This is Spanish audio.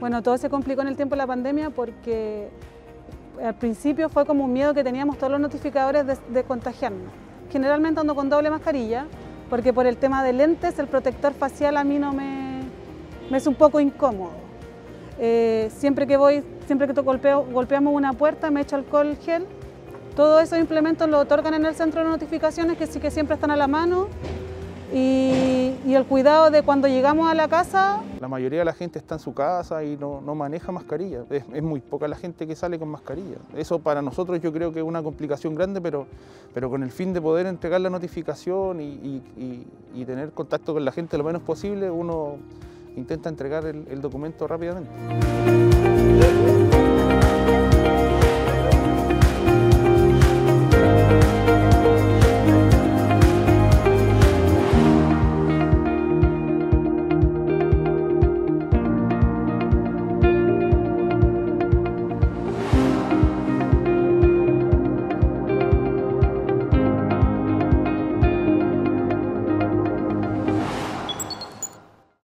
Bueno, todo se complicó en el tiempo de la pandemia porque al principio fue como un miedo que teníamos todos los notificadores de, de contagiarnos. Generalmente ando con doble mascarilla porque por el tema de lentes el protector facial a mí no me, me es un poco incómodo. Eh, siempre que voy, siempre que golpeo, golpeamos una puerta me echo alcohol gel todos esos implementos los otorgan en el centro de notificaciones que sí que siempre están a la mano y, el cuidado de cuando llegamos a la casa. La mayoría de la gente está en su casa y no, maneja mascarilla. Es, muy poca la gente que sale con mascarilla. Eso para nosotros yo creo que es una complicación grande, pero, pero con el fin de poder entregar la notificación y, tener contacto con la gente lo menos posible, uno intenta entregar el documento rápidamente.